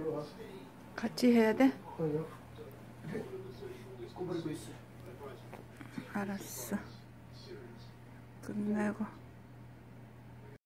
일로 와. 같이 해야 돼? 아니요. 꼬부리고 있어. 알았어. 끝내고.